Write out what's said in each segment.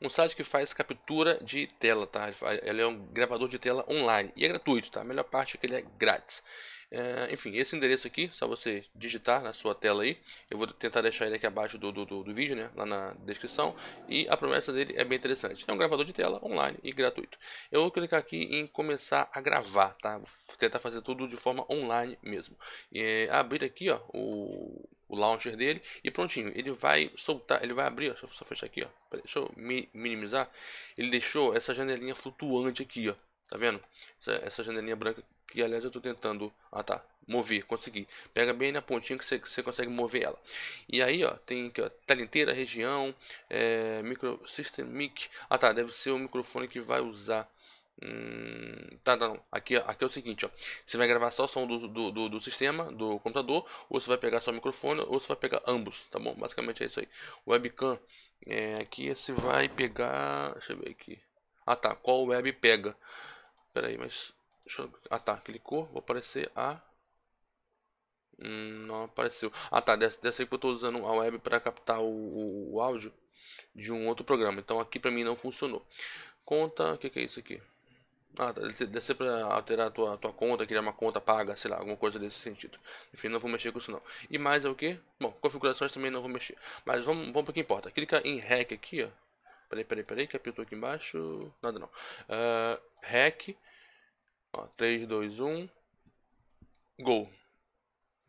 um site que faz captura de tela, tá? Ele é um gravador de tela online e é gratuito, tá? A melhor parte é que ele é grátis. É, enfim, esse endereço aqui, só você digitar na sua tela aí. Eu vou tentar deixar ele aqui abaixo do, do, do, vídeo, né? Lá na descrição. E a promessa dele é bem interessante. É um gravador de tela online e gratuito. Eu vou clicar aqui em começar a gravar, tá? Vou tentar fazer tudo de forma online mesmo. É, abrir aqui, ó, o, o launcher dele e prontinho. Ele vai soltar, ele vai abrir, ó, deixa eu só fechar aqui, ó. Deixa eu minimizar. Ele deixou essa janelinha flutuante aqui, ó. Tá vendo? Essa, essa janelinha branca que aliás eu estou tentando, ah tá, mover, consegui. Pega bem na pontinha que você, consegue mover ela. E aí, ó, tem aqui, ó, tela inteira, região, é, micro system mic. Ah tá, deve ser o microfone que vai usar. Hum, tá, tá, não. Aqui, aqui é o seguinte, ó. Você vai gravar só o som do, do, do, do, sistema, do computador, ou você vai pegar só o microfone, ou você vai pegar ambos, tá bom? Basicamente é isso aí. Webcam, é, aqui você vai pegar, deixa eu ver aqui. Ah tá, qual web pega? Pera aí, mas eu... Ah tá, clicou, vou aparecer a... Hum, não apareceu. Ah tá, dessa, dessa aí que eu estou usando a web para captar o, o, o, áudio de um outro programa. Então aqui para mim não funcionou. Conta, o que, que é isso aqui? Ah, tá, deve ser para alterar a tua, tua conta, criar uma conta paga, sei lá, alguma coisa desse sentido. Enfim, não vou mexer com isso não. E mais é o que? Bom, configurações também não vou mexer. Mas vamos, vamos para o que importa. Clica em REC aqui, ó. Peraí, peraí, peraí, que apertou aqui embaixo. Nada não. Uh, REC. Ó, 3, 2, 1. Gol.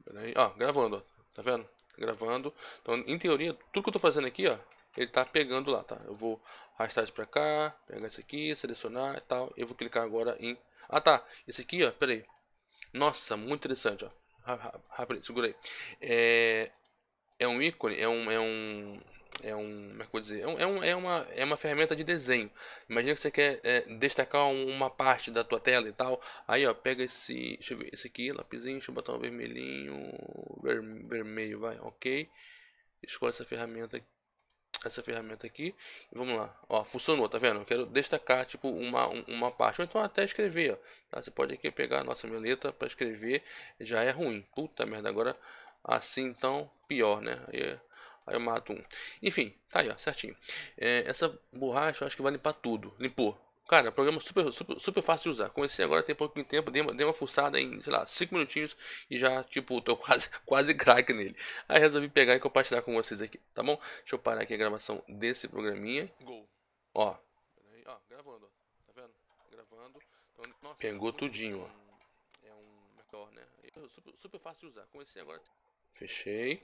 Peraí, ó, gravando, ó. Tá vendo? Gravando. Então, em teoria, tudo que eu tô fazendo aqui, ó, ele tá pegando lá, tá? Eu vou arrastar isso pra cá, pegar isso aqui, selecionar e tal. Eu vou clicar agora em... Ah, tá. Esse aqui, ó, peraí. Nossa, muito interessante, ó. Rápido, segura aí. É, é um ícone, é um, é um, é um, como é que eu vou dizer? É, um, é, uma, é uma ferramenta de desenho. Imagina que você quer é, destacar uma parte da tua tela e tal. Aí, ó, pega esse, deixa eu ver, esse aqui, lapisinho, deixa eu botar um vermelhinho, ver, vermelho, vai, ok. Escolhe essa ferramenta aqui essa ferramenta aqui e vamos lá ó funcionou tá vendo eu quero destacar tipo uma uma parte ou então até escrever ó, tá? você pode aqui pegar a nossa meleta para escrever já é ruim puta merda agora assim então pior né aí, Aí eu mato um. Enfim, tá aí, ó, certinho. É, essa borracha eu acho que vai limpar tudo. Limpou. Cara, programa super, super, super fácil de usar. Comecei agora tem pouquinho tempo, dei uma, dei uma fuçada em, sei lá, 5 minutinhos e já, tipo, tô quase, quase craque nele. Aí resolvi pegar e compartilhar com vocês aqui, tá bom? Deixa eu parar aqui a gravação desse programinha. Gol. Ó. ó, gravando, ó. Tá vendo? Gravando. Então, nossa, Pegou tudinho, ó. É um melhor, né? Super, super fácil de usar. Comecei agora. Fechei.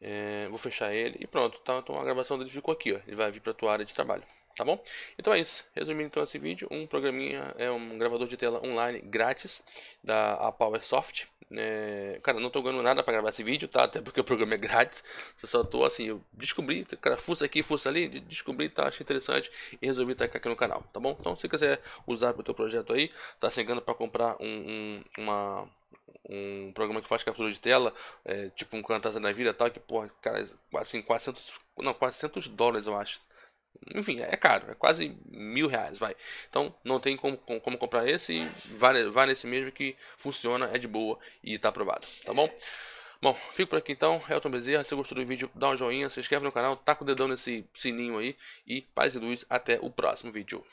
É, vou fechar ele e pronto. Tá? Então a gravação dele ficou aqui, ó. Ele vai vir para a tua área de trabalho. Tá bom? Então é isso. Resumindo então esse vídeo, um programinha é um gravador de tela online grátis da PowerSoft. É, cara, não tô ganhando nada para gravar esse vídeo, tá? Até porque o programa é grátis. Eu só tô assim, eu descobri, cara, fuça aqui, fuça ali, descobri, tá, achei interessante e resolvi tacar aqui no canal, tá bom? Então se quiser usar para o teu projeto aí, tá chegando para comprar um, um, uma um programa que faz captura de tela, é, tipo um Camtasia na vida tal, que, porra, cara, assim, 400, não, 400 dólares eu acho. Enfim, é caro, é quase mil reais, vai. Então, não tem como, como, comprar esse vai, vai nesse mesmo que funciona, é de boa e tá aprovado, tá bom? Bom, fico por aqui então, Elton Bezerra, se gostou do vídeo, dá um joinha, se inscreve no canal, taca o dedão nesse sininho aí e paz e luz, até o próximo vídeo.